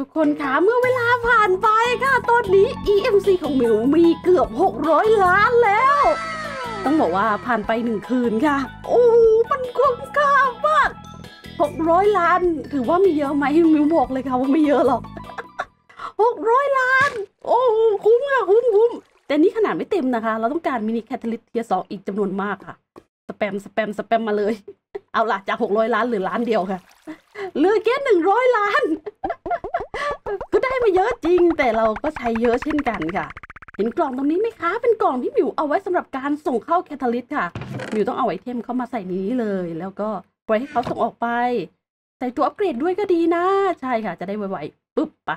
ทุกคนคะเมื่อเวลาผ่านไปค่ะตอนนี้ EMC ของมิวมีเกือบ 600 ล้านแล้ว ต้องบอกว่าผ่านไปหนึ่งคืนค่ะ โอ้มันคุ้มค่ามาก 600 ล้าน ถือว่ามีเยอะไหมมิวบอกเลยค่ะว่าไม่เยอะหรอก 600 ล้าน โอ้คุ้มค่ะคุ้มคุ้มแต่นี่ขนาดไม่เต็มนะคะ เราต้องการ mini catalyst tier สองอีกจำนวนมากค่ะ spam spam spam มาเลย เอาล่ะจาก 600 ล้านหรือล้านเดียวค่ะเหลือแค่100 ล้าน ก็ได้มาเยอะจริง แต่เราก็ใช้เยอะเช่นกันค่ะ เห็นกล่องตรงนี้ไหมคะ เป็นกล่องที่มิวเอาไว้สำหรับการส่งเข้า catalyst ค่ะมิวต้องเอาไอเทมเข้ามาใส่นี้เลย แล้วก็ปล่อยให้เขาส่งออกไป ใส่ตัวอัปเกรดด้วยก็ดีนะ ใช่ค่ะ จะได้ไวๆปุ๊บไป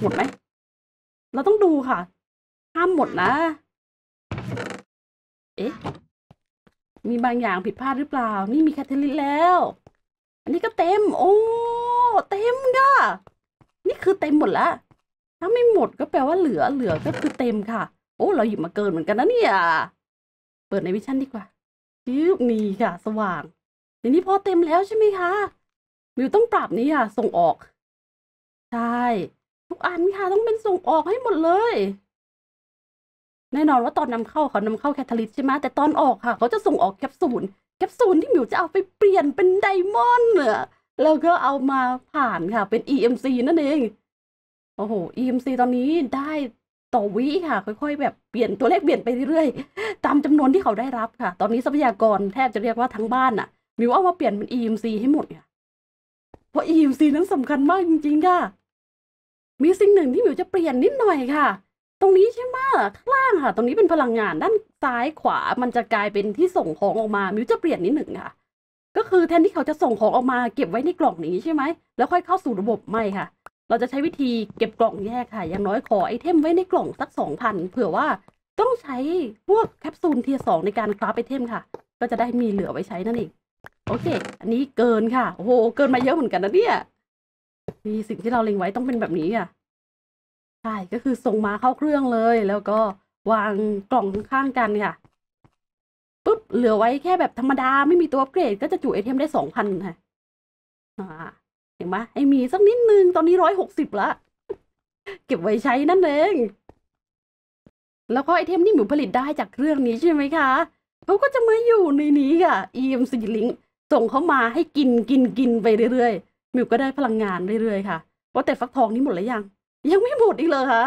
หมดไหมเราต้องดูค่ะ ห้ามหมดนะ เอ๊ะ มีบางอย่างผิดพลาดหรือเปล่า นี่มี catalyst แล้ว อันนี้ก็เต็ม โอ้ เต็มค่ะ นี่คือเต็มหมดแล้ว ถ้าไม่หมดก็แปลว่าเหลือเหลือก็คือเต็มค่ะ โอ้ เราหยิบมาเกินเหมือนกันนะเนี่ย เปิด night vision ดีกว่ายืบนี่ค่ะ สว่างทีนี้พอเต็มแล้วใช่ไหมคะมิวต้องปรับนี้ค่ะ ส่งออก ใช่ทุกอันค่ะต้องเป็นส่งออกให้หมดเลย แน่นอนว่าตอนนำเข้าเขานำเข้า catalyst ใช่ไหมแต่ตอนออกค่ะ เขาจะส่งออกแคปซูลแคปซูลที่มิวจะเอาไปเปลี่ยนเป็น diamond เนี่ย แล้วก็เอามาผ่านค่ะ เป็น EMC นั่นเอง โอ้โห EMC ตอนนี้ได้ต่อวิค่ะ ค่อยๆ แบบเปลี่ยนตัวเลขเปลี่ยนไปเรื่อยๆ ตามจำนวนที่เขาได้รับค่ะ ตอนนี้ทรัพยากรแทบจะเรียกว่าทั้งบ้านน่ะมิวเอามาเปลี่ยนเป็น EMC ให้หมดค่ะ เพราะ EMC นั้นสำคัญมากจริง ๆ ค่ะ มีสิ่งหนึ่งที่มิวจะเปลี่ยนนิดหน่อยค่ะ ตรงนี้ใช่ไหมข้างล่างค่ะ ตรงนี้เป็นพลังงานด้านซ้ายขวา มันจะกลายเป็นที่ส่งของออกมา มิวจะเปลี่ยนนิดหนึ่งค่ะ ก็คือแทนที่เขาจะส่งของออกมาเก็บไว้ในกล่องนี้ใช่ไหม แล้วค่อยเข้าสู่ระบบไม่ค่ะ เราจะใช้วิธีเก็บกล่องแยกค่ะ อย่างน้อยขอไอเทมไว้ในกล่องสักสองพันเผื่อว่าต้องใช้พวกแคปซูล tier สองในการ craft ไอเทมค่ะ ก็จะได้มีเหลือไว้ใช้นั่นเอง โอเค อันนี้เกินค่ะ โอ้โห เกินมาเยอะเหมือนกันนะเนี่ยนี่สิ่งที่เราเล็งไว้ต้องเป็นแบบนี้อะ ใช่ ก็คือส่งมาเข้าเครื่องเลย แล้วก็วางกล่องข้างกันค่ะ ปุ๊บเหลือไว้แค่แบบธรรมดาไม่มีตัวอัปเกรดก็จะจุไอเทมได้สองพันค่ะเห็นไหมให้มีสักนิดนึงตอนนี้ร้อยหกสิบละเก็บไว้ใช้นั่นเอง แล้วก็ไอเทมที่หมิวผลิตได้จากเครื่องนี้ใช่ไหมคะเขาก็จะมาอยู่ในนี้ค่ะ EMC Link ส่งเข้ามาให้กินกินกินไปเรื่อยๆ มิวก็ได้พลังงานเรื่อยๆ ค่ะว่าแต่ฟักทองนี่หมดแล้วยัง ยังไม่หมดอีกเลยค่ะ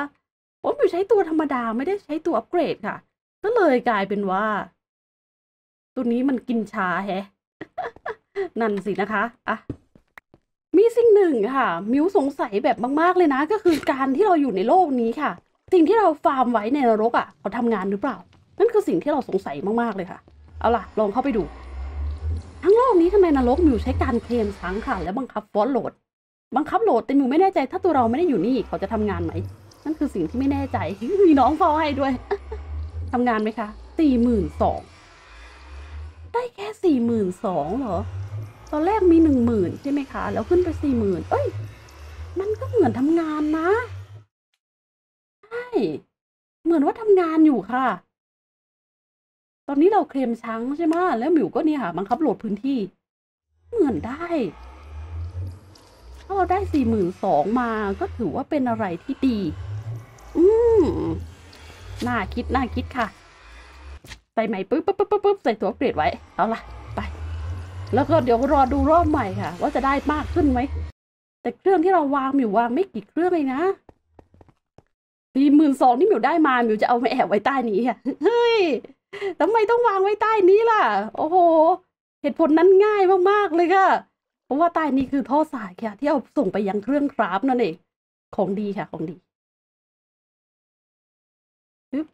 โอ้มิวใช้ตัวธรรมดาไม่ได้ใช้ตัวอัปเกรดค่ะ ก็เลยกลายเป็นว่า ตัวนี้มันกินชาแฮะ นั่นสินะคะ อะ มีสิ่งหนึ่งค่ะ มิวสงสัยแบบมากๆเลยนะ ก็คือการที่เราอยู่ในโลกนี้ค่ะ สิ่งที่เราฟาร์มไว้ในนรกอะเขาทำงานหรือเปล่า นั่นคือสิ่งที่เราสงสัยมากๆเลยค่ะ เอาล่ะ ลองเข้าไปดู ทั้งโลกนี้ทำไมนรกมิวใช้การเคลมช้างค่ะ และบังคับฟอนโหลด บังคับโหลดแต่มิวไม่แน่ใจถ้าตัวเราไม่ได้อยู่นี่เขาจะทำงานไหม นั่นคือสิ่งที่ไม่แน่ใจ มีน้องเฝ้าให้ด้วยทำงานไหมคะสี่หมื่นสอง ได้แค่สี่หมื่นสองเหรอ ตอนแรกมีหนึ่งหมื่นใช่ไหมคะ แล้วขึ้นไปสี่หมื่นเอ้ย มันก็เหมือนทำงานนะ ใช่ เหมือนว่าทำงานอยู่ค่ะ ตอนนี้เราเคลมช้างใช่ไหมแล้วหมิวก็เนี่ยค่ะบังคับโหลดพื้นที่ เหมือนได้ถ้าเราได้สี่หมื่นสองมาก็ถือว่าเป็นอะไรที่ดี อืมน่าคิดน่าคิดค่ะ ใส่ใหม่ปุ๊บปุ๊บปุ๊บปุ๊บใส่ตัวอัปเกรดไว้ เอาล่ะไป แล้วก็เดี๋ยวรอดูรอบใหม่ค่ะ ว่าจะได้มากขึ้นไหม แต่เครื่องที่เราวางหมิววางไม่กี่เครื่องเลยนะสี่หมื่นสองที่มิวได้มามิวจะเอามาแอบไว้ใต้นี้ค่ะเฮ้ยทำไมต้องวางไว้ใต้นี้ล่ะ โอ้โห เหตุผลนั้นง่ายมากๆเลยค่ะ เพราะว่าใต้นี้คือท่อสายค่ะ ที่เอาส่งไปยังเครื่องคราฟนั่นเอง ของดีค่ะ ของดี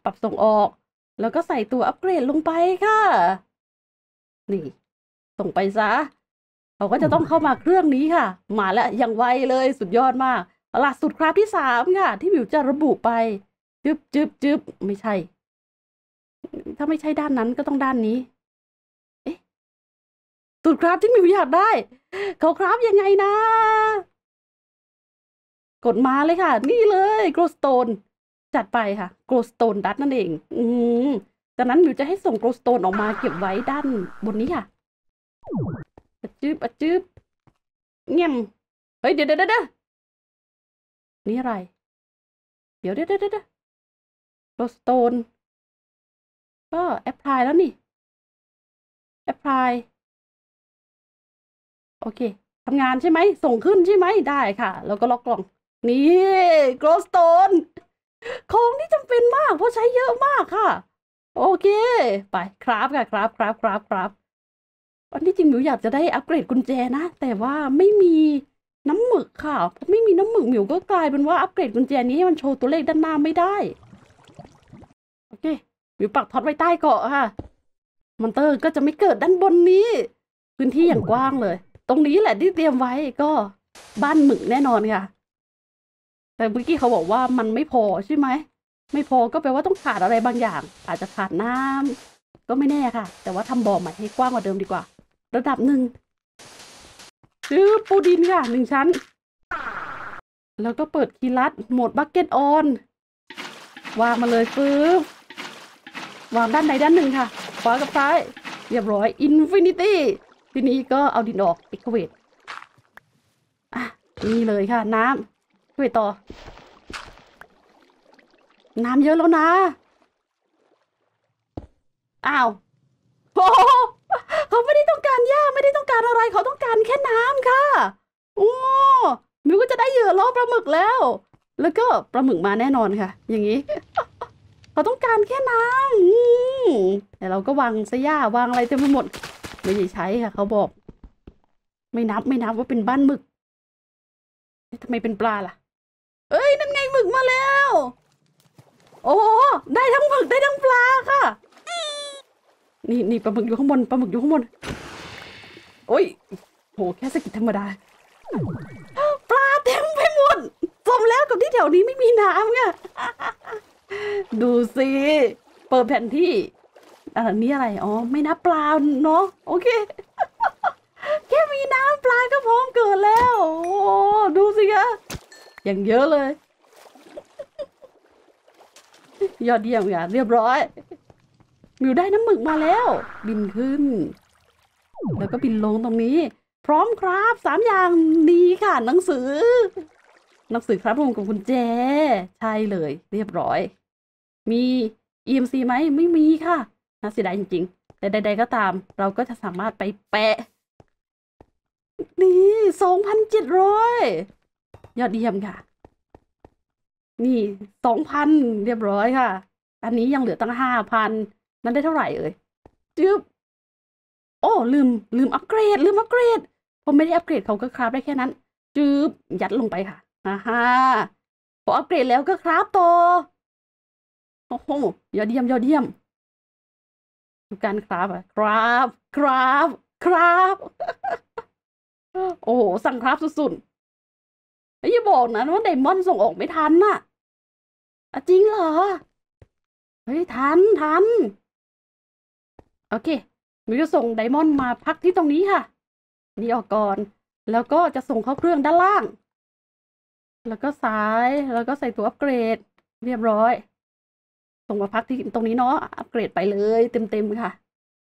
ปรับส่งออก แล้วก็ใส่ตัวอัปเกรดลงไปค่ะ นี่ ส่งไปซะเขาก็จะต้องเข้ามาเครื่องนี้ค่ะ มาแล้วอย่างไวเลยสุดยอดมากเอาล่ะสุดคราฟที่สามค่ะ ที่วิวจะระบุไป จึบจึบจึบไม่ใช่ ถ้าไม่ใช่ด้านนั้นก็ต้องด้านนี้ เอ๊ะสุดคราฟที่มิวอยากได้ เขาคราฟยังไงนะ กดมาเลยค่ะ นี่เลย โกลสโตน จัดไปค่ะโกลสโตนดัตนั่นเอง อืมจากนั้นมิวจะให้ส่งโกลสโตนออกมาเก็บไว้ด้านบนนี้ค่ะอจืบอจืบเงียมเฮ้ยเดี๋ยวเดี๋ยวเดี๋ยวนี่อะไร เดี๋ยวเดี๋ยวเดี๋ยวเดี๋ยวโรสโตนก็แอปพลายแล้วนี่แอปพลายโอเคทำงานใช่ไหม ส่งขึ้นใช่ไหม ได้ค่ะ แล้วก็ล็อกกล่อง นี่ glowstone ของที่จำเป็นมาก เพราะใช้เยอะมากค่ะ โอเค ไปครับค่ะครับครับครับครับอันที่จริงหมิวอยากจะได้อัปเกรดกุญแจนะ แต่ว่าไม่มีน้ำหมึกค่ะพอไม่มีน้ำหมึกหมิวก็กลายเป็นว่าอัปเกรดกุญแจนี้ให้มันโชว์ตัวเลขด้านหน้าไม่ได้ โอเคหมิวปักท็อตไว้ใต้เกาะค่ะ มอนสเตอร์ก็จะไม่เกิดด้านบนนี้ พื้นที่อย่างกว้างเลย ตรงนี้แหละที่เตรียมไว้ก็บ้านหมึกแน่นอนค่ะ แต่เมื่อกี้เขาบอกว่ามันไม่พอใช่ไหม ไม่พอก็แปลว่าต้องขาดอะไรบางอย่าง อาจจะขาดน้ำก็ไม่แน่ค่ะ แต่ว่าทำบ่อใหม่ให้กว้างกว่าเดิมดีกว่า ระดับหนึ่งคือปูดินค่ะหนึ่งชั้น แล้วก็เปิดคีย์ลัดโหมด bucket onวางมาเลยปึ๊บวางด้านใดด้านหนึ่งค่ะ ขวากับซ้าย เรียบร้อย infinity ทีนี้ก็เอาดินออก excavator นี่เลยค่ะน้ำ ไปต่อ น้ำเยอะแล้วนะ อ้าวโอ้โหเขาไม่ได้ต้องการหญ้าไม่ได้ต้องการอะไร เขาต้องการแค่น้ำค่ะ โอ้มิวก็จะได้เหยื่อล่อปลาหมึกแล้ว แล้วก็ปลาหมึกมาแน่นอนค่ะ อย่างนี้ เขาต้องการแค่น้ำแต่เราก็วางซะหญ้าวางอะไรเต็มไปหมด ไม่ได้ใช้ค่ะ เขาบอก ไม่นับไม่นับว่าเป็นบ้านหมึกทำไมเป็นปลาล่ะ เอ้ยนั่นไงหมึกมาแล้ว โอ้ได้ทั้งหมึกได้ทั้งปลาค่ะ นี่นี่ปลาหมึกอยู่ข้างบนปลาหมึกอยู่ข้างบนโอ้ยโหแค่สกิดธรรมดา ปลาเต็มไปหมดสมแล้วกับที่แถวนี้ไม่มีน้ำไงดูสิเปิดแผนที่อ่านี่อะไร อ๋อ ไม่นับปลาเนาะ โอเค แค่มีน้ำปลาก็พร้อมเกิดแล้ว โอ้ ดูสิคะ อย่างเยอะเลย ยอดเยี่ยมค่ะเรียบร้อยมิวได้น้ำหมึกมาแล้ว บินขึ้น แล้วก็บินลงตรงนี้ พร้อมครับสามอย่างดีค่ะหนังสือ หนังสือครับรวมกับกุญแจ ใช่เลย เรียบร้อย มี EMC ไหมไม่มีค่ะน่าเสียดายจริงๆ แต่ใด ๆ ก็ตาม เราก็จะสามารถไปแปะ นี่สองพันเจ็ดร้อย ยอดเยี่ยมค่ะ นี่สองพันเรียบร้อยค่ะ อันนี้ยังเหลือตั้งห้าพันนั้นได้เท่าไหร่เอ่ยจึ๊บโอ้ลืมลืมอัปเกรด ลืมอัปเกรดผมไม่ได้อัปเกรดเขาก็คราฟได้แค่นั้น จึ๊บยัดลงไปค่ะฮ่าฮ่าพออัปเกรดแล้วก็คราฟต่อโอ้โหยอดเยี่ยมยอดเยี่ยมดูการคราฟอะคราฟคราฟคราฟโอ้โหสั่งคราฟสุดๆ อย่าบอกนะว่าไดมอนส่งออกไม่ทันน่ะอะจริงเหรอ เฮ้ย ทันทัน โอเคมิวจะส่งไดมอนด์มาพักที่ตรงนี้ค่ะ นี่ออกก่อน แล้วก็จะส่งเข้าเครื่องด้านล่าง แล้วก็ซ้ายแล้วก็ใส่ตัวอัปเกรด เรียบร้อย ส่งมาพักที่ตรงนี้เนาะอัปเกรดไปเลยเต็มๆค่ะ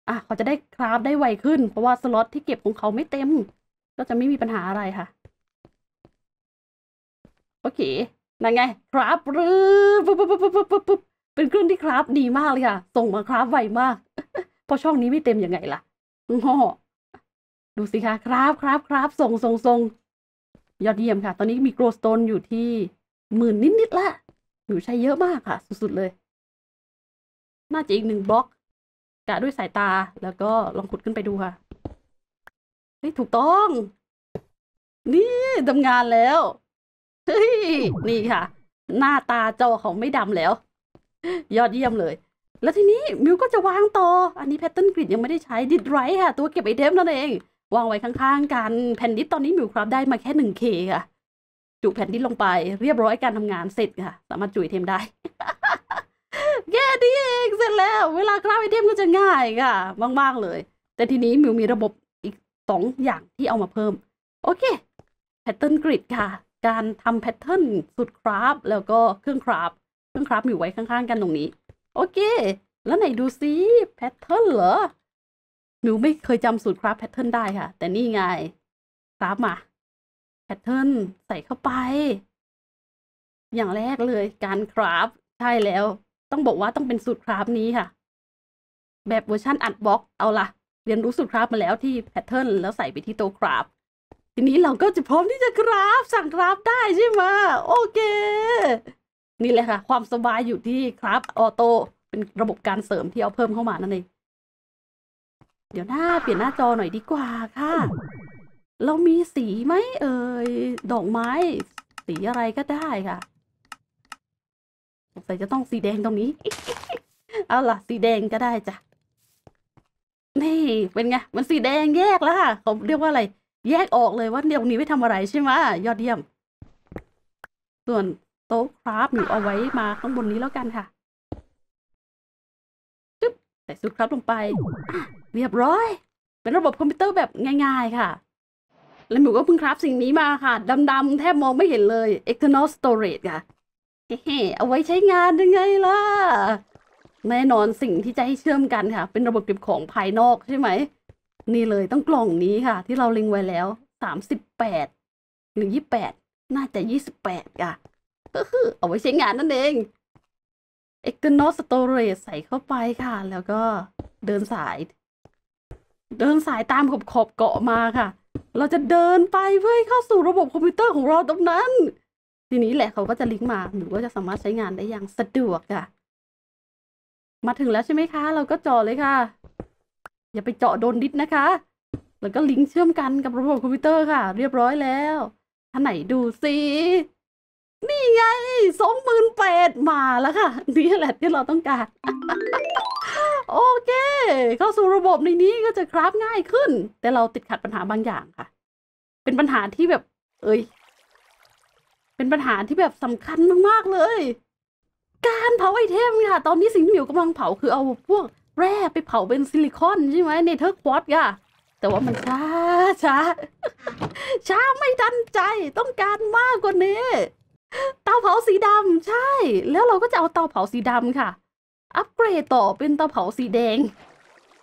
อะเขาจะได้คราฟได้ไวขึ้น เพราะว่าสล็อตที่เก็บของเขาไม่เต็ม ก็จะไม่มีปัญหาอะไรค่ะ เคนั่นไงครับรื้อปุ๊บปุ๊บปุ๊บปุ๊บปุ๊บปุ๊บเป็นเครื่องที่คราฟดีมากเลยค่ะ ส่งมาคราฟไวมาก เพราะช่องนี้ไม่เต็มยังไงล่ะง้อดูสิคะคราฟคราฟคราฟส่งส่งส่งยอดเยี่ยมค่ะ ตอนนี้มีโกลสโตนอยู่ที่หมื่นนิดๆละอยู่ใช้เยอะมากค่ะ สุดๆเลย น่าจะอีกหนึ่งบล็อกกะด้วยสายตาแล้วก็ลองขุดขึ้นไปดูค่ะเฮ้ยถูกต้อง นี่ทำงานแล้ว เฮ้ยนี่ค่ะ หน้าตาจอเขาไม่ดำแล้ว ยอดเยี่ยมเลย แล้วทีนี้มิวก็จะวางต่อ อันนี้ pattern grid ยังไม่ได้ใช้ดิดไรค่ะ ตัวเก็บไอเทมนั่นเอง วางไว้ข้างๆกันแผ่นดิสตอนนี้มิว craft ได้มาแค่หนึ่ง Kค่ะ จุแผ่นดิสลงไปเรียบร้อยการทำงานเสร็จค่ะ สามารถจุไอเทมได้แค่นี้เองเสร็จแล้ว เวลา craft ไอเทมก็จะง่ายค่ะ มากๆเลย แต่ทีนี้มิวมีระบบอีกสองอย่างที่เอามาเพิ่ม โอเค pattern grid ค่ะ การทำ pattern สูตร craft แล้วก็เครื่อง craft เครื่อง craft อยู่ไว้ข้างๆกันตรงนี้ โอเค แล้วไหนดูซิ pattern เหรอหนูไม่เคยจำสูตร craft pattern ได้ค่ะ แต่นี่ไงcraft มา pattern ใส่เข้าไป อย่างแรกเลยการ craft ใช่แล้ว ต้องบอกว่าต้องเป็นสูตร craft นี้ค่ะ แบบเวอร์ชันอัดบล็อกเอาละเรียนรู้สูตร craft มาแล้วที่ pattern แล้วใส่ไปที่ตัว craft ทีนี้เราก็จะพร้อมที่จะ craft สั่ง craft ได้ใช่ไหมโอเค นี่แหละค่ะ ความสบายอยู่ที่ craft auto เป็นระบบการเสริมที่เอาเพิ่มเข้ามานั่นเองเดี๋ยวหน้าเปลี่ยนหน้าจอหน่อยดีกว่าค่ะ เรามีสีไหมเอ่ยดอกไม้ สีอะไรก็ได้ค่ะสงสัยจะต้องสีแดงตรงนี้ เอาล่ะ สีแดงก็ได้จ้ะนี่เป็นไง มันสีแดงแยกแล้วค่ะเขาเรียกว่าอะไร แยกออกเลยว่าเดี๋ยวนี้ไว้ทำอะไรใช่ไหมยอดเยี่ยม ส่วนโต๊ะคราฟหนูเอาไว้มาข้างบนนี้แล้วกันค่ะจึ๊บใส่สูตรคราฟลงไป เรียบร้อย เป็นระบบคอมพิวเตอร์แบบง่าย ๆค่ะ แล้วหนูก็เพิ่งคราฟสิ่งนี้มาค่ะดำๆแทบมองไม่เห็นเลย external storage ค่ะเฮ้เอาไว้ใช้งานยังไงล่ะแน่นอนสิ่งที่จะให้เชื่อมกันค่ะ เป็นระบบเก็บของภายนอกใช่ไหม นี่เลยต้องกล่องนี้ค่ะ ที่เราล็งไว้แล้วสามสิบแปดหรือยี่แปดน่าจะยี่สิบแปดค่ะ ก็คือเอาไว้ใช้งานนั่นเอง external storage ใส่เข้าไปค่ะ แล้วก็เดินสาย เดินสายตามขอบขอบเกาะมาค่ะ เราจะเดินไปเพื่อให้เข้าสู่ระบบคอมพิวเตอร์ของเราตรงนั้น ทีนี้แหละเขาก็จะลิงก์มาหนูก็จะสามารถใช้งานได้อย่างสะดวกค่ะ มาถึงแล้วใช่ไหมคะ เราก็เจาะเลยค่ะ อย่าไปเจาะโดนดิสนะคะ แล้วก็ลิงก์เชื่อมกันกับระบบคอมพิวเตอร์ค่ะ เรียบร้อยแล้วท่านไหนดูสินี่ไงสองหมื่นแปดมาแล้วค่ะ นี่แหละที่เราต้องการ โอเค เข้าสู่ระบบในนี้ก็จะคราฟง่ายขึ้น แต่เราติดขัดปัญหาบางอย่างค่ะ เป็นปัญหาที่แบบ เอ้ย เป็นปัญหาที่แบบสำคัญมากๆเลย การเผาไอเทมค่ะ ตอนนี้สิ่งที่หมิวกำลังเผาคือเอาพวก แร่ไปเผาเป็นซิลิคอนใช่ไหมเนเธอร์ควอตค่ะแต่ว่ามันช้าช้า ช้าไม่ทันใจต้องการมากกว่านี้ เตาเผาสีดำใช่ แล้วเราก็จะเอาเตาเผาสีดำค่ะ อัปเกรดต่อเป็นเตาเผาสีแดง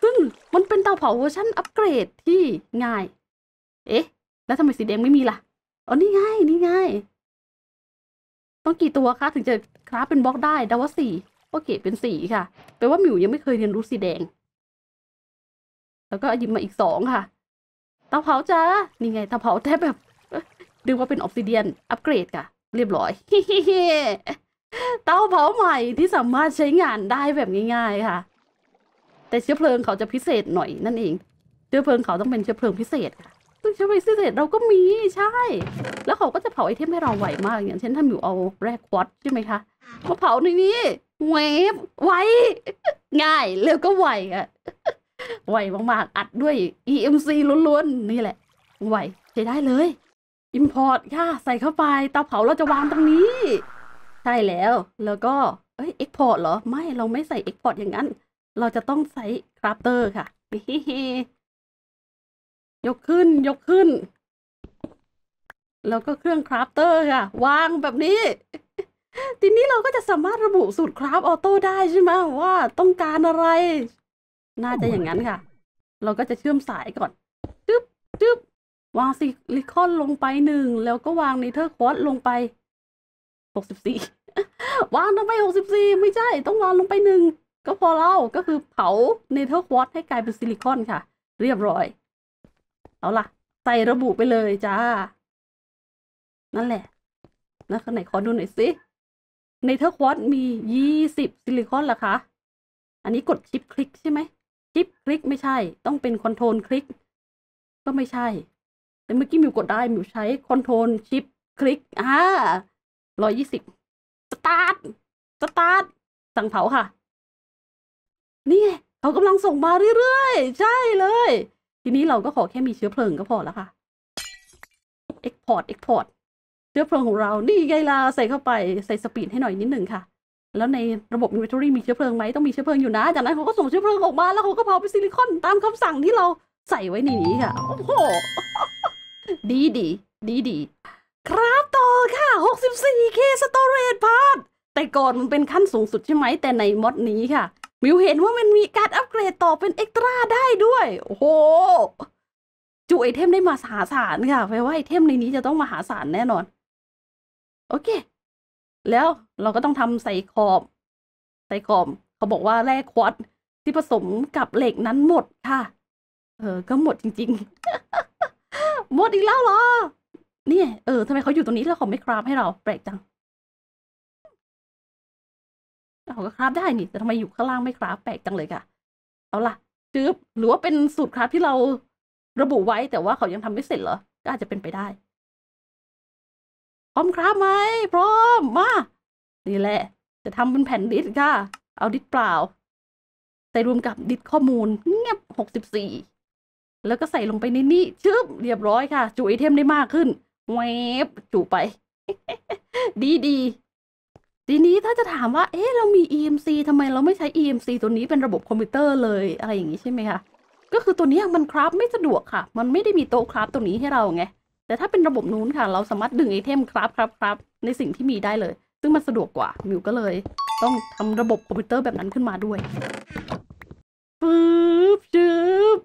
ซึ่งมันเป็นเตาเผาเวอร์ชันอัปเกรดที่ง่าย เอ๊ะ แล้วทำไมสีแดงไม่มีล่ะอ๋อนี่ไงนี่ไงต้องกี่ตัวคะถึงจะ craft เป็นบล็อกได้เดาว่าสี่ โอเคเป็นสี่ค่ะ แปลว่าหมิวยังไม่เคยเรียนรู้สีแดง แล้วก็หยิบมาอีกสองค่ะ เตาเผาจ้า นี่ไงเตาเผาแทบแบบดูว่าเป็น obsidian อัปเกรดค่ะ เรียบร้อย เตาเผาใหม่ที่สามารถใช้งานได้แบบง่าย ๆค่ะ แต่เชื้อเพลิงเขาจะพิเศษหน่อยนั่นเอง เชื้อเพลิงเขาต้องเป็นเชื้อเพลิงพิเศษค่ะซึ่งเชื้อเพลิงพิเศษเราก็มีใช่ แล้วเขาก็จะเผาไอเทมให้เราไวมาก อย่างเช่นถ้าหมิวเอาแร่ควอตใช่ไหมคะมาเผาในนี้ เวฟไวง่ายเร็วก็ไวอะไวมากๆ อัดด้วย EMC ล้วนๆ นี่แหละ ไวใช้ได้เลย Import ค่ะใส่เข้าไปเตาเผาเราจะวางตรงนี้ ใช่แล้วแล้วก็ เอ้ย Export เหรอ ไม่เราไม่ใส่ Export อย่างนั้น เราจะต้องใส่ Crafter ค่ะยกขึ้นยกขึ้น แล้วก็เครื่อง crafter ค่ะ วางแบบนี้ ทีนี้เราก็จะสามารถระบุสูตร craft auto ได้ใช่ไหมว่าต้องการอะไร น่าจะอย่างนั้นค่ะ เราก็จะเชื่อมสายก่อนจึ๊บจึ๊บวางซิลิคอนลงไปหนึ่งแล้วก็วาง nether quartz ลงไปหกสิบสี่วางทำไมหกสิบสี่ไม่ใช่ ต้องวางลงไปหนึ่งก็พอแล้วก็คือเผา nether quartz ให้กลายเป็นซิลิคอนค่ะ เรียบร้อย เอาล่ะ ใส่ระบุไปเลยจ้า นั่นแหละ แล้วข้างไหนขอดูหน่อยสิ nether quartz มียี่สิบซิลิคอนเหรอคะ อันนี้กด shift click ใช่ไหม shift click ไม่ใช่ ต้องเป็น control click ก็ไม่ใช่ แต่เมื่อกี้มิวกดได้มิวใช้ control shift click อ่าร้อยยี่สิบ start start สั่งเผาค่ะ นี่เขากำลังส่งมาเรื่อยๆ ใช่เลย ทีนี้เราก็ขอแค่มีเชื้อเพลิงก็พอแล้วค่ะ Export Export เชื้อเพลิงของเรา นี่ไงล่ะใส่เข้าไปใส่ speed ให้หน่อยนิดหนึ่งค่ะ แล้วในระบบ inventory มีเชื้อเพลิงไหมต้องมีเชื้อเพลิงอยู่นะ จากนั้นเขาก็ส่งเชื้อเพลิงออกมาแล้วเขาก็เผาเป็นซิลิคอนตามคำสั่งที่เราใส่ไว้ในนี้ค่ะ โอ้โห ดีดีดีดี craft ต่อค่ะ 64k storage part แต่ก่อนมันเป็นขั้นสูงสุดใช่ไหม แต่ใน mod นี้ค่ะ มิวเห็นว่ามันมีการอัปเกรดต่อเป็น extra ได้ด้วย โอ้โหจุไอเทมได้มาหาศาลค่ะแปลว่าไอเทมในนี้จะต้องมาหาศาลแน่นอน โอเค แล้วเราก็ต้องทำใส่ขอบ ใส่ขอบ เขาบอกว่าแร่ควอตที่ผสมกับเหล็กนั้นหมดค่ะ เออ ก็หมดจริง ๆ หมดอีกแล้วเหรอ เนี่ย เออทำไมเขาอยู่ตรงนี้แล้วเขาไม่คราฟให้เราแปลกจังเราก็คราฟได้นี่แต่ทำไมอยู่ข้างล่างไม่คราฟแปลกจังเลยค่ะ เอาล่ะจืบหรือว่าเป็นสูตรคราฟที่เราระบุไว้แต่ว่าเขายังทำไม่เสร็จเหรอ ก็อาจจะเป็นไปได้ พร้อมครับไหมพร้อมมานี่แหละ จะทำเป็นแผ่นดิสค่ะ เอาดิสเปล่า ใส่รวมกับดิสข้อมูลเงียบหกสิบสี่แล้วก็ใส่ลงไปในนี้ชึบเรียบร้อยค่ะ จุ item ได้มากขึ้นเวฟจุไป ดีดีทีนี้ถ้าจะถามว่า เอ๊ะ เรามี EMC ทำไมเราไม่ใช้ EMC ตัวนี้เป็นระบบคอมพิวเตอร์เลยอะไรอย่างนี้ใช่ไหมคะ ก็คือตัวนี้มัน craft ไม่สะดวกค่ะ มันไม่ได้มีโต๊ะ craft ตรงนี้ให้เราไง แต่ถ้าเป็นระบบนู้นค่ะ เราสามารถดึง item craft craft craft ในสิ่งที่มีได้เลย ซึ่งมันสะดวกกว่าหมิวก็เลย ต้องทำระบบคอมพิวเตอร์แบบนั้นขึ้นมาด้วยปึ๊บจึบ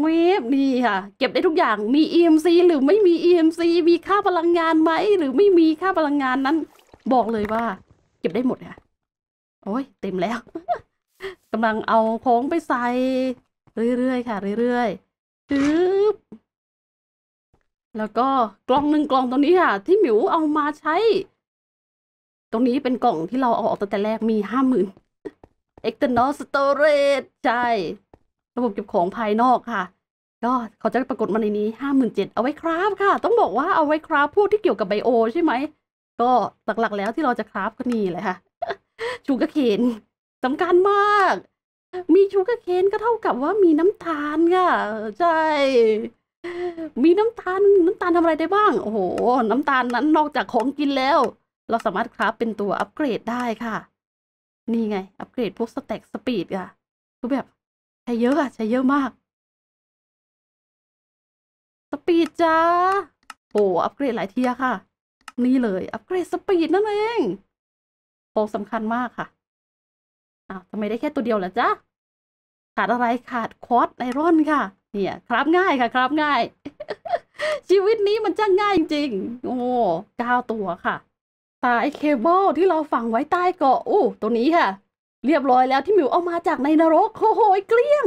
เวฟนี่ค่ะ เก็บได้ทุกอย่างมี EMC หรือไม่มี EMC มีค่าพลังงานไหม หรือไม่มีค่าพลังงานนั้น บอกเลยว่า เก็บได้หมดค่ะ โอ้ยเต็มแล้วกำลังเอาของไปใส่เรื่อยๆค่ะ เรื่อยๆปึ๊บ แล้วก็กล่องหนึ่งกล่องตรงนี้ค่ะ ที่หมิวเอามาใช้ ตรงนี้เป็นกล่องที่เราเอาออกตั้งแต่แรกมีห้าหมื่น external storage ใช่ ระบบเก็บของภายนอกค่ะ ก็เขาจะปรากฏมาในนี้ห้าหมื่นเจ็ดเอาไว้คราฟค่ะ ต้องบอกว่าเอาไว้คราฟพวกที่เกี่ยวกับไบโอใช่ไหม ก็หลักๆแล้วที่เราจะคราฟก็นี่แหละค่ะชูก r เคนสำคัญมาก มีชูก r เคนก็เท่ากับว่ามีน้ำตาลค่ะ ใช่ มีน้ำตาลน้ำตาลทำอะไรได้บ้าง โอ้โห น้ำตาลนั้นนอกจากของกินแล้ว เราสามารถ craft เป็นตัวอัปเกรดได้ค่ะ นี่ไง อัปเกรดพวก stack speed ค่ะคือแบบใช้เยอะอะใช้เยอะมาก speed จ้าโอ้อัปเกรดหลาย tier ค่ะ นี่เลย upgrade speed นั่นเองของสำคัญมากค่ะอ้าวทำไมได้แค่ตัวเดียวล่ะจ๊ะขาดอะไรขาด quartz iron ค่ะ เนี่ย craft ง่ายค่ะ craft ง่าย ชีวิตนี้มันช่างง่ายจริงโอ้เก้าตัวค่ะสายเคเบิลที่เราฝังไว้ใต้เกาะอู้ตัวนี้ค่ะ เรียบร้อยแล้วที่หมิวเอามาจากในนรกโอ้โหเกลี้ยง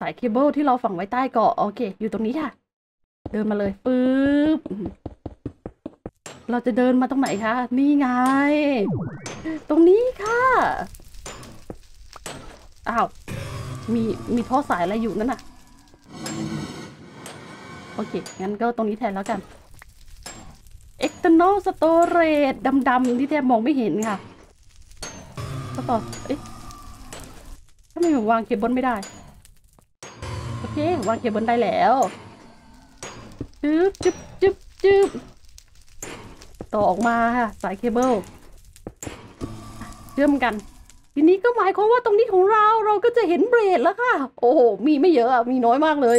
สายเคเบิลที่เราฝังไว้ใต้เกาะโอเค อยู่ตรงนี้ค่ะ เดินมาเลยปึ๊บเราจะเดินมาตรงไหนคะ นี่ไง ตรงนี้ค่ะ อ้าว มีมีท่อสายอะไรอยู่นั่นน่ะ โอเค งั้นก็ตรงนี้แทนแล้วกัน external storage ดำๆที่แทบมองไม่เห็นค่ะก็ต่อเอ๊ะทำไมผมวางเคเบิลไม่ได้ โอเค วางเคเบิลได้แล้วจึ๊บจึ๊บจึ๊บจึ๊บต่อออกมาค่ะ สายเคเบิลเชื่อมกัน ทีนี้ก็หมายความว่าตรงนี้ของเราเราก็จะเห็นเบรดแล้วค่ะ โอ้โห มีไม่เยอะอะมีน้อยมากเลย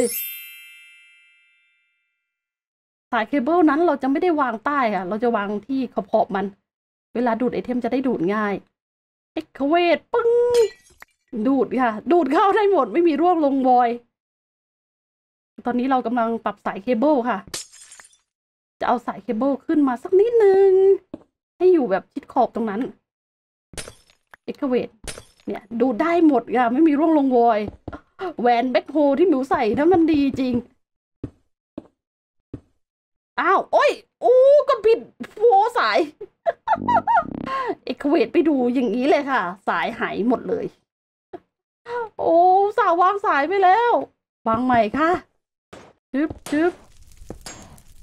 สายเคเบิลนั้นเราจะไม่ได้วางใต้ค่ะ เราจะวางที่ขอบๆมัน เวลาดูด item จะได้ดูดง่าย excavate ปึ้ง ดูดค่ะ ดูดเข้าได้หมดไม่มีร่วงลงวอย ตอนนี้เรากำลังปรับสายเคเบิลค่ะ จะเอาสายเคเบิลขึ้นมาสักนิดนึง ให้อยู่แบบชิดขอบตรงนั้น เอ็กเวตเนี่ยดูได้หมดค่ะไม่มีร่วงลงวอยแหวนแบ็คโฮที่หมิวใส่นั้นมันดีจริง อ้าว โอ้ยอู้ก็ผิดโฟสาย เอกเวตไปดูอย่างนี้เลยค่ะ สายหายหมดเลย โอ้สาววางสายไปแล้ว วางใหม่ค่ะจึ๊บจึ๊บ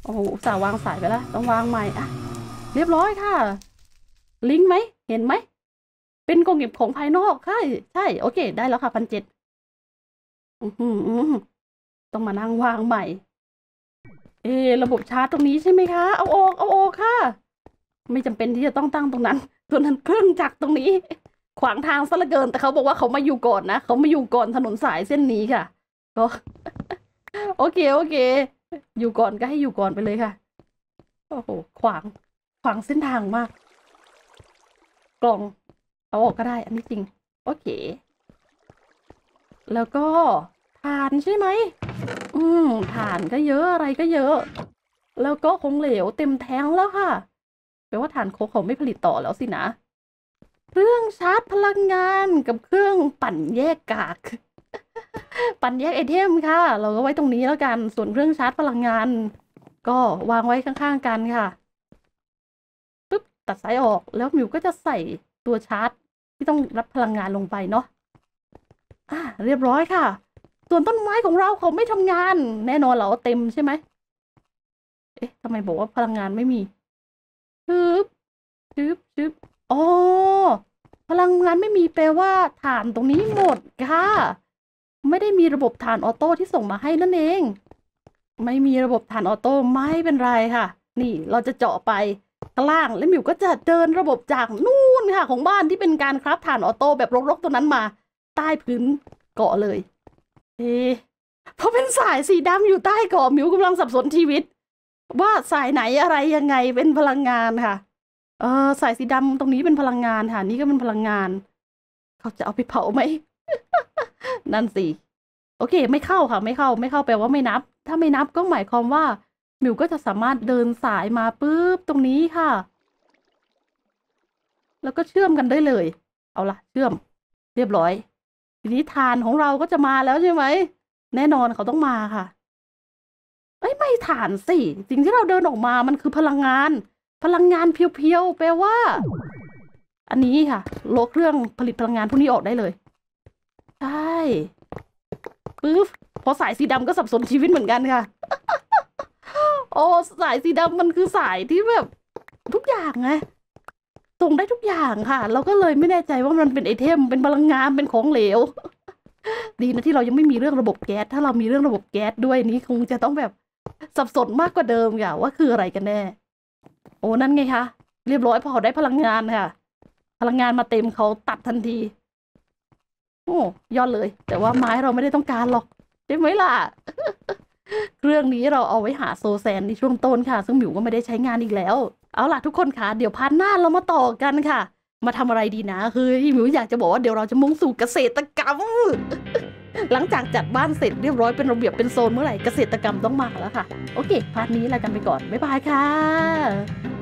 โอ้สาววางสายไปแล้ว ต้องวางใหม่อะเรียบร้อยค่ะ ลิงก์ไหม เห็นไหม เป็นกองเก็บของภายนอกใช่ใช่ โอเค ได้แล้วค่ะพันเจ็ดต้องมานั่งวางใหม่ เออระบบชาร์จตรงนี้ใช่ไหมคะ เอาออกเอาออกค่ะ ไม่จำเป็นที่จะต้องตั้งตรงนั้นตัวนั้นเครื่องจักรตรงนี้ ขวางทางซะเหลือเกิน แต่เขาบอกว่าเขามาอยู่ก่อนนะเขามาอยู่ก่อนถนนสายเส้นนี้ค่ะก็โอเคโอเค อยู่ก่อนก็ให้อยู่ก่อนไปเลยค่ะโอ้โหขวางขวางเส้นทางมาก กล่อง เอาออกก็ได้ อันนี้จริง โอเค แล้วก็ฐานใช่ไหม อืมฐานก็เยอะอะไรก็เยอะ แล้วก็คงเหลวเต็มแท้งแล้วค่ะไปลว่าฐานโคเขาไม่ผลิตต่อแล้วสินะ เครื่องชาร์จพลังงานกับเครื่องปั่นแยกกาก ปั่นแยกไอเทมค่ะ เราก็ไว้ตรงนี้แล้วกัน ส่วนเครื่องชาร์จพลังงาน ก็วางไว้ข้างๆกันค่ะปุ๊บ ตัดสายออก แล้วมิวก็จะใส่ตัวชาร์จ ที่ต้องรับพลังงานลงไปเนาะอ่าเรียบร้อยค่ะ ส่วนต้นไม้ของเราเขาไม่ทำงาน แน่นอนเราเต็มใช่ไหมเอ๊ะทำไมบอกว่าพลังงานไม่มีชึบชึบชึบอ๋อพลังงานไม่มีแปลว่าถ่านตรงนี้หมดค่ะ ไม่ได้มีระบบถ่าน auto ที่ส่งมาให้นั่นเอง ไม่มีระบบถ่าน auto ไม่เป็นไรค่ะ นี่เราจะเจาะไปข้างล่างแล้วหมิวก็จะเดินระบบจากนู่น ค่ะของบ้านที่เป็นการ craft ถ่าน auto แบบรกๆตัวนั้นมา ใต้พื้นเกาะเลย เอ๊ะเพราะเป็นสายสีดำอยู่ใต้เกาะหมิวกำลังสับสนชีวิต ว่าสายไหนอะไรยังไงเป็นพลังงานค่ะ เออสายสีดำตรงนี้เป็นพลังงานค่ะนี่ก็เป็นพลังงาน เขาจะเอาไปเผาไหมนั่นสิโอเค ไม่เข้าค่ะ ไม่เข้าไม่เข้าแปลว่าไม่นับ ถ้าไม่นับก็หมายความว่ามิวก็จะสามารถเดินสายมาปุ๊บตรงนี้ค่ะ แล้วก็เชื่อมกันได้เลย เอาละเชื่อม เรียบร้อย ทีนี้ทานของเราก็จะมาแล้วใช่ไหม แน่นอนเขาต้องมาค่ะเอ้ยไม่ฐานสิสิ่งที่เราเดินออกมามันคือพลังงาน พลังงานเพียวๆแปลว่า อันนี้ค่ะโลเครื่องผลิตพลังงานพวกนี้ออกได้เลยใช่ปึ๊บพอสายสีดำก็สับสนชีวิตเหมือนกันค่ะ โอ้สายสีดำมันคือสายที่แบบ ทุกอย่างไง ส่งได้ทุกอย่างค่ะ เราก็เลยไม่แน่ใจว่ามันเป็นไอเทม เป็นพลังงานเป็นของเหลว ดีนะที่เรายังไม่มีเรื่องระบบแก๊ส ถ้าเรามีเรื่องระบบแก๊สด้วยนี้คงจะต้องแบบสับสนมากกว่าเดิมค่ะว่าคืออะไรกันแน่ โอ้นั่นไงคะ เรียบร้อยพอได้พลังงานค่ะ พลังงานมาเต็มเขาตัดทันที โอ้ยอดเลย แต่ว่าไม้เราไม่ได้ต้องการหรอกใช่ไหมล่ะเครื่องนี้เราเอาไว้หา soul sand ในช่วงต้นค่ะ ซึ่งหมิวก็ไม่ได้ใช้งานอีกแล้ว เอาล่ะทุกคนค่ะ เดี๋ยว part หน้าเรามาต่อกันค่ะ มาทำอะไรดีนะคือหมิวอยากจะบอกว่าเดี๋ยวเราจะมุ่งสู่เกษตรกรรม หลังจากจัดบ้านเสร็จเรียบร้อยเป็นระเบียบเป็นโซนเมื่อไหร่เกษตรกรรมต้องมาแล้วค่ะ โอเคพาร์ทนี้ลากันไปก่อนบ๊ายบายค่ะ